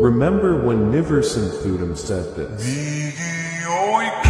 Remember when Niverson Thudum said this?